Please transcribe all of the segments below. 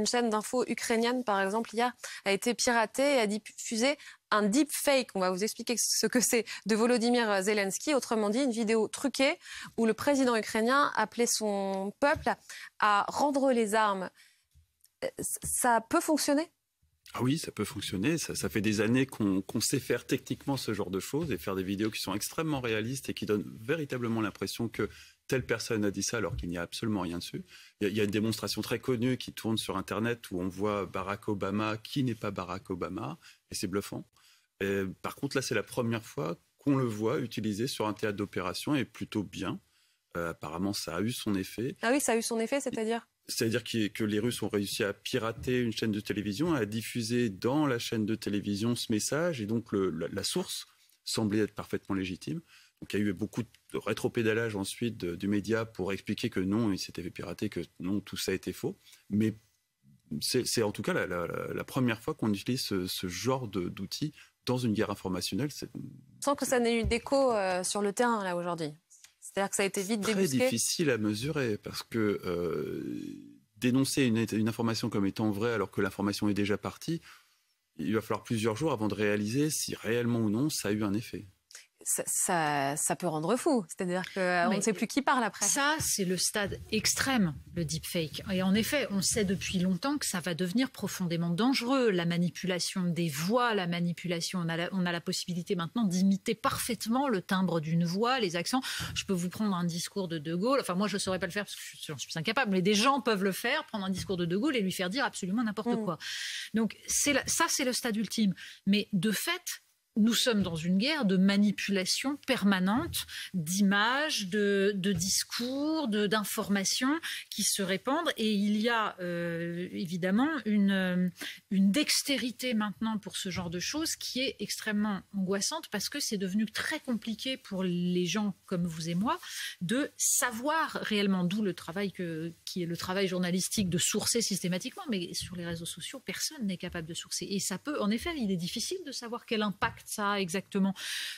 Une chaîne d'infos ukrainienne, par exemple, hier, a été piratée et a diffusé un deep fake. On va vous expliquer ce que c'est de Volodymyr Zelensky. Autrement dit, une vidéo truquée où le président ukrainien appelait son peuple à rendre les armes. Euh, ça peut fonctionner? Ah oui, ça peut fonctionner. Ça, fait des années qu'on sait faire techniquement ce genre de choses et faire des vidéos qui sont extrêmement réalistes et qui donnent véritablement l'impression que telle personne a dit ça alors qu'il n'y a absolument rien dessus. Il y, a, une démonstration très connue qui tourne sur Internet où on voit Barack Obama qui n'est pas Barack Obama et c'est bluffant. par contre, là, c'est la première fois qu'on le voit utilisé sur un théâtre d'opération et plutôt bien. Euh, apparemment, ça a eu son effet. Ah oui, ça a eu son effet, c'est-à-dire? C'est-à-dire que les Russes ont réussi à pirater une chaîne de télévision, à diffuser dans la chaîne de télévision ce message, et donc la, source semblait être parfaitement légitime. Donc il y a eu beaucoup de rétropédalage ensuite du média pour expliquer que non, il s'était fait pirater, que non, tout ça était faux. Mais c'est en tout cas la, première fois qu'on utilise ce, genre d'outils dans une guerre informationnelle. Sans que ça n'ait eu d'écho euh, sur le terrain là aujourd'hui. C'est-à-dire que ça a été vite débusqué Très difficile à mesurer parce que euh, dénoncer une, une, information comme étant vraie alors que l'information est déjà partie, il va falloir plusieurs jours avant de réaliser si réellement ou non ça a eu un effet ça, ça, peut rendre fou. C'est-à-dire qu'on ne sait plus qui parle après. Ça, c'est le stade extrême, le deepfake. Et en effet, on sait depuis longtemps que ça va devenir profondément dangereux. La manipulation des voix, la manipulation. On a la, on a la possibilité maintenant d'imiter parfaitement le timbre d'une voix, les accents. Je peux vous prendre un discours de De Gaulle. Enfin, moi, je ne saurais pas le faire parce que je suis incapable. Mais des gens peuvent le faire, prendre un discours de De Gaulle et lui faire dire absolument n'importe mm. quoi. Donc, ça, c'est le stade ultime. Mais de fait, nous sommes dans une guerre de manipulation permanente d'images, de, discours, d'informations qui se répandent. Et il y a euh, évidemment une, une dextérité maintenant pour ce genre de choses qui est extrêmement angoissante parce que c'est devenu très compliqué pour les gens comme vous et moi de savoir réellement d'où le travail qui est le travail journalistique de sourcer systématiquement. Mais sur les réseaux sociaux, personne n'est capable de sourcer. Et ça peut, en effet, il est difficile de savoir quel impact ça exactement.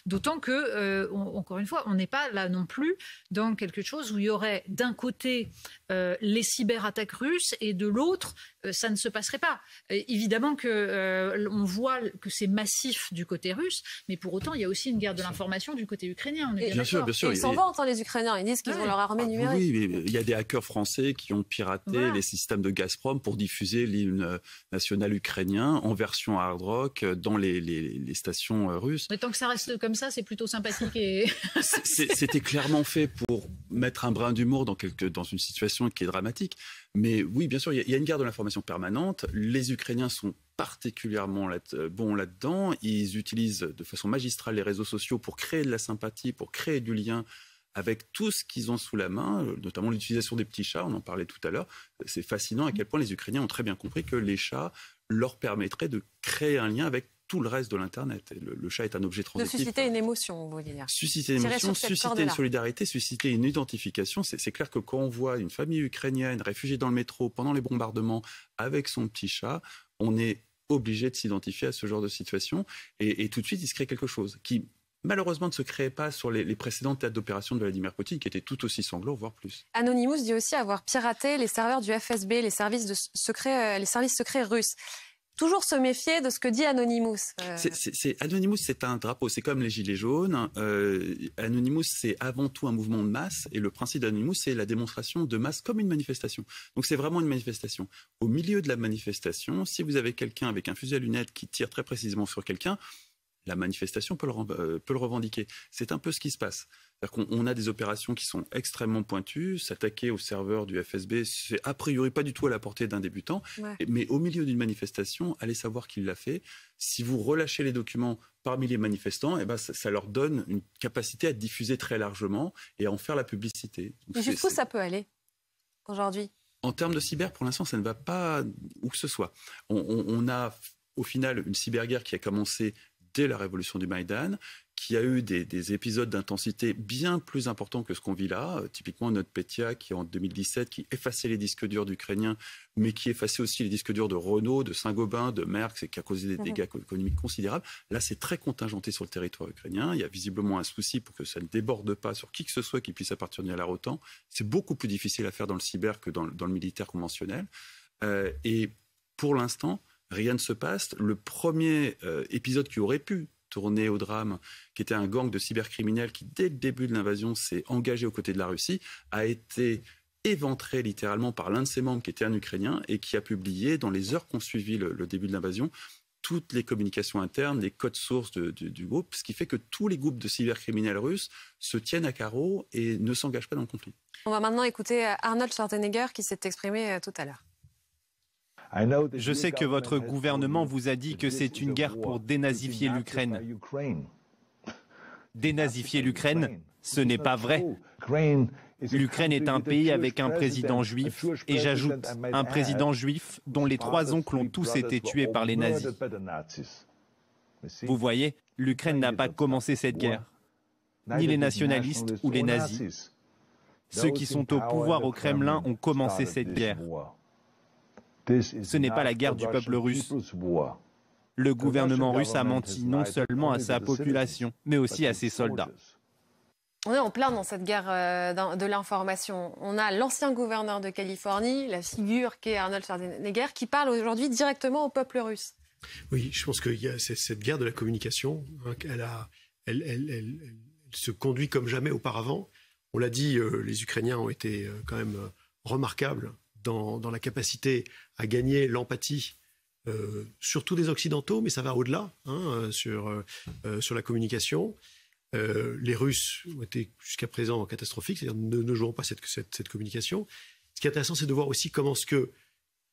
D'autant que, euh, encore une fois, on n'est pas là non plus dans quelque chose où il y aurait d'un côté euh, les cyberattaques russes et de l'autre, euh, ça ne se passerait pas. évidemment que on voit que c'est massif du côté russe, mais pour autant, il y a aussi une guerre de l'information du côté ukrainien. bien, sûr, bien sûr. ils s'en vantent, hein, les Ukrainiens. Ils disent qu'ils ont leur armée ah, numérique. Oui, mais il y a des hackers français qui ont piraté les systèmes de Gazprom pour diffuser l'hymne national ukrainien en version hard rock dans les, les stations euh, russe. Mais tant que ça reste comme ça, c'est plutôt sympathique. Et... C'était clairement fait pour mettre un brin d'humour dans, dans une situation qui est dramatique. Mais oui, bien sûr, il y, a une guerre de l'information permanente. Les Ukrainiens sont particulièrement là, euh, bons là-dedans. Ils utilisent de façon magistrale les réseaux sociaux pour créer de la sympathie, pour créer du lien avec tout ce qu'ils ont sous la main, euh, notamment l'utilisation des petits chats, on en parlait tout à l'heure. C'est fascinant à quel point les Ukrainiens ont très bien compris que les chats leur permettraient de créer un lien avec tout le reste de l'Internet. Le, chat est un objet transitif. De susciter une émotion, vous voulez dire. Susciter une émotion, susciter une solidarité, susciter une identification. C'est clair que quand on voit une famille ukrainienne réfugiée dans le métro pendant les bombardements avec son petit chat, on est obligé de s'identifier à ce genre de situation. Et, tout de suite, il se crée quelque chose qui, malheureusement, ne se créait pas sur les, les précédentes théâtres d'opération de Vladimir Poutine, qui étaient tout aussi sanglants, voire plus. Anonymous dit aussi avoir piraté les serveurs du FSB, les services, de secrets, euh, les services secrets russes toujours se méfier de ce que dit Anonymous. Euh. Anonymous, c'est un drapeau, c'est comme les Gilets jaunes. Euh, Anonymous, c'est avant tout un mouvement de masse, et le principe d'Anonymous, c'est la démonstration de masse comme une manifestation. Donc c'est vraiment une manifestation. Au milieu de la manifestation, si vous avez quelqu'un avec un fusil à lunettes qui tire très précisément sur quelqu'un, la manifestation peut le, euh, peut le revendiquer. C'est un peu ce qui se passe. C'est-à-dire qu'on a des opérations qui sont extrêmement pointues. S'attaquer au serveur du FSB, c'est a priori pas du tout à la portée d'un débutant. Mais au milieu d'une manifestation, allez savoir qui l'a fait. Si vous relâchez les documents parmi les manifestants, eh ben, ça, leur donne une capacité à diffuser très largement et à en faire la publicité. Mais jusqu'où ça peut aller aujourd'hui? En termes de cyber, pour l'instant, ça ne va pas où que ce soit. on a au final une cyberguerre qui a commencé dès la révolution du Maïdan, qui a eu des, épisodes d'intensité bien plus importants que ce qu'on vit là. Euh, typiquement, notre Petia, qui en 2017, qui effaçait les disques durs d'Ukrainiens, mais qui effaçait aussi les disques durs de Renault, de Saint-Gobain, de Merck, et qui a causé des mhm. dégâts économiques considérables. Là, c'est très contingenté sur le territoire ukrainien. Il y a visiblement un souci pour que ça ne déborde pas sur qui que ce soit qui puisse appartenir à la OTAN. C'est beaucoup plus difficile à faire dans le cyber que dans, dans le militaire conventionnel. et pour l'instant, rien ne se passe. Le premier épisode qui aurait pu tourner au drame, qui était un gang de cybercriminels qui, dès le début de l'invasion, s'est engagé aux côtés de la Russie, a été éventré littéralement par l'un de ses membres qui était un Ukrainien et qui a publié, dans les heures qu'on suivi le, début de l'invasion, toutes les communications internes, les codes sources du groupe, ce qui fait que tous les groupes de cybercriminels russes se tiennent à carreau et ne s'engagent pas dans le conflit. On va maintenant écouter Arnold Schwarzenegger qui s'est exprimé euh, tout à l'heure. Je sais que votre gouvernement vous a dit que c'est une guerre pour dénazifier l'Ukraine. Dénazifier l'Ukraine, ce n'est pas vrai. L'Ukraine est un pays avec un président juif, et j'ajoute un président juif dont les trois oncles ont tous été tués par les nazis. Vous voyez, l'Ukraine n'a pas commencé cette guerre, ni les nationalistes ou les nazis. Ceux qui sont au pouvoir au Kremlin ont commencé cette guerre. Ce n'est pas la guerre du peuple russe. Le gouvernement russe a menti non seulement à sa population, mais aussi à ses soldats. On est en plein dans cette guerre euh, de l'information. On a l'ancien gouverneur de Californie, la figure qui est Arnold Schwarzenegger, qui parle aujourd'hui directement au peuple russe. Oui, je pense que cette guerre de la communication, hein, elle, se conduit comme jamais auparavant. On l'a dit, euh, les Ukrainiens ont été euh, quand même remarquables dans, la capacité à gagner l'empathie surtout des Occidentaux, mais ça va au-delà hein, sur, sur la communication. Euh, les Russes ont été jusqu'à présent catastrophiques, c'est-à-dire ne, ne jouant pas cette, cette, communication. Ce qui est intéressant, c'est de voir aussi comment ce que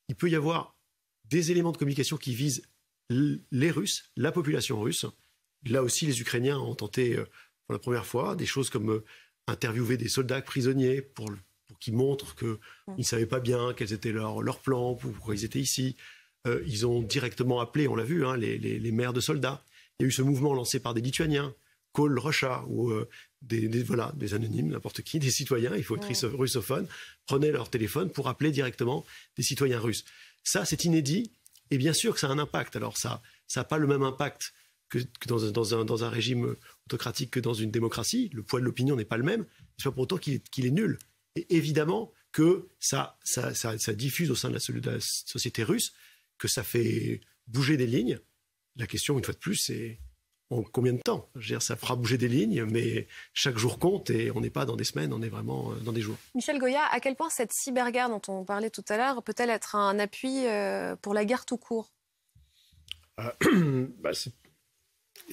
il peut y avoir des éléments de communication qui visent les Russes, la population russe. Là aussi, les Ukrainiens ont tenté euh, pour la première fois des choses comme euh, interviewer des soldats prisonniers pour, qu'ils montrent qu'ils ne savaient pas bien quels étaient leurs leur plans, pourquoi ils étaient ici. ils ont directement appelé, on l'a vu, hein, les, les, les maires de soldats. Il y a eu ce mouvement lancé par des Lituaniens Call Russia ou euh, des, voilà, des anonymes, n'importe qui, des citoyens, il faut être russophone, prenaient leur téléphone pour appeler directement des citoyens russes. Ça, c'est inédit et bien sûr que ça a un impact. Alors ça n'a pas le même impact que, dans, un, régime autocratique que dans une démocratie. Le poids de l'opinion n'est pas le même. C'est pas pour autant qu'il est, nul. Et évidemment que ça, ça, diffuse au sein de la, société russe, que ça fait bouger des lignes. La question, une fois de plus, c'est en combien de temps? Dire, Ça fera bouger des lignes, mais chaque jour compte et on n'est pas dans des semaines, on est vraiment euh, dans des jours. Michel Goya, à quel point cette cyberguerre dont on parlait tout à l'heure peut-elle être un appui euh, pour la guerre tout court? Euh, bah,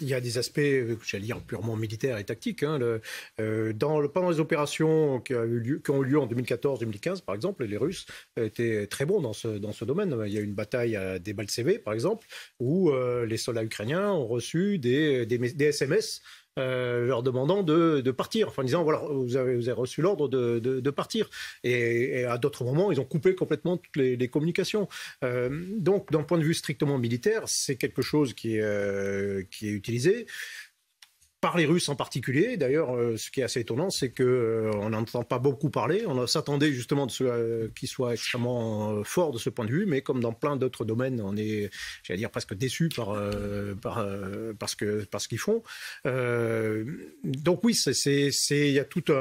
il y a des aspects, euh, j'allais dire, purement militaires et tactiques. Hein, euh, dans pendant les opérations qui, ont eu lieu, ont eu lieu en 2014-2015, par exemple, les Russes étaient très bons dans ce, domaine. Il y a eu une bataille à des Balseve, par exemple, où euh, les soldats ukrainiens ont reçu des SMS euh, leur demandant de, de, partir, enfin en disant voilà, vous avez, vous avez reçu l'ordre de, de, de, partir. Et, et à d'autres moments, ils ont coupé complètement toutes les, les communications. Euh, donc, d'un point de vue strictement militaire, c'est quelque chose qui est, euh, qui est utilisé par les Russes en particulier. D'ailleurs, euh, ce qui est assez étonnant, c'est que euh, on n'entend pas beaucoup parler. On s'attendait justement de ce euh, soient extrêmement forts de ce point de vue, mais comme dans plein d'autres domaines, on est, j'allais dire, presque déçu par, par parce que parce qu'ils font. donc oui, il y a toute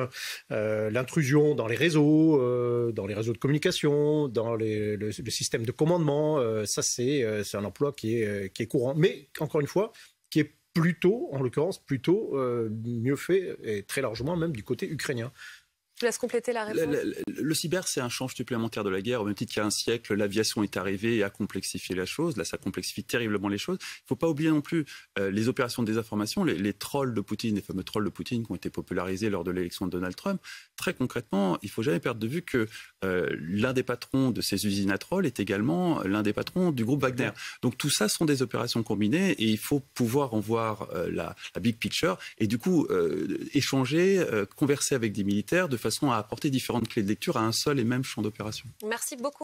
l'intrusion dans les réseaux, dans les réseaux de communication, dans le, système de commandement. ça, c'est c'est un emploi qui est qui est courant, mais encore une fois, qui est plutôt, en l'occurrence, plutôt euh, mieux fait, et très largement même du côté ukrainien. Je laisse compléter la réponse? Le, cyber, c'est un change supplémentaire de la guerre. Au même titre qu'il y a un siècle, l'aviation est arrivée et a complexifié la chose. Là, ça complexifie terriblement les choses. Il ne faut pas oublier non plus euh, les opérations de désinformation, les, les, trolls de Poutine, les fameux trolls de Poutine qui ont été popularisés lors de l'élection de Donald Trump. Très concrètement, il ne faut jamais perdre de vue que euh, l'un des patrons de ces usines à trolls est également l'un des patrons du groupe Wagner. Donc tout ça sont des opérations combinées et il faut pouvoir en voir euh, la, la, big picture et du coup échanger, converser avec des militaires de à apporter différentes clés de lecture à un seul et même champ d'opération. Merci beaucoup.